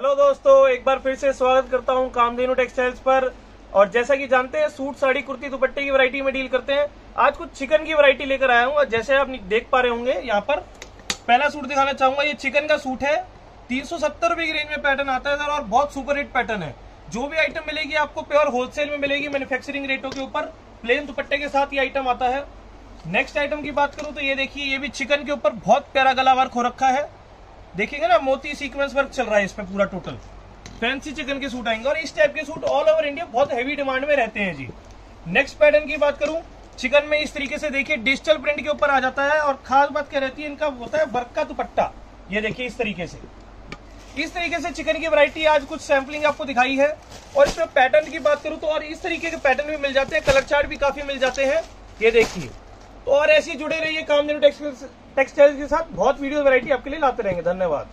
Hello दोस्तों, एक बार फिर से स्वागत करता हूँ कामधेनु टेक्सटाइल्स पर। और जैसा कि जानते हैं, सूट, साड़ी, कुर्ती, दुपट्टे की वैरायटी में डील करते हैं। आज कुछ चिकन की वैरायटी लेकर आया हूँ। और जैसे आप देख पा रहे होंगे, यहाँ पर पहला सूट दिखाना चाहूँगा। ये चिकन का सूट है। तीन सौ की रेंज में पैटर्न आता है सर और बहुत सुपर हिट पैटर्न है। जो भी आइटम मिलेगी आपको प्योर होलसेल में मिलेगी मैन्युफैक्चरिंग रेटों के ऊपर। प्लेन दुपट्टे के साथ ये आइटम आता है। नेक्स्ट आइटम की बात करूँ तो ये देखिए, ये भी चिकन के ऊपर बहुत प्यारा गला वर्क हो रखा है। देखिएगा ना, मोती सीक्वेंस वर्क चल रहा है इसमें पूरा टोटल फैंसी चिकन के सूट आएँगे और इस टाइप के सूट ऑल ओवर इंडिया बहुत हैवी डिमांड में रहते हैं जी। नेक्स्ट पैटर्न की बात करूँ चिकन में इस तरीके से देखिए डिजिटल प्रिंट के ऊपर आ जाता है और खास बात क्या रहती है, इनका होता है वर्क का दुपट्टा। ये देखिए इस तरीके से। इस तरीके से चिकन की वैरायटी आज कुछ सैम्पलिंग आपको दिखाई है और इसमें पैटर्न की बात करूँ तो और इस तरीके के पैटर्न भी मिल जाते हैं कलर चार्ट भी काफ़ी मिल जाते हैं। ये देखिए। तो और ऐसे जुड़े रहिए कामधेनु टेक्सटाइल के साथ। बहुत वीडियो वैरायटी आपके लिए लाते रहेंगे। धन्यवाद।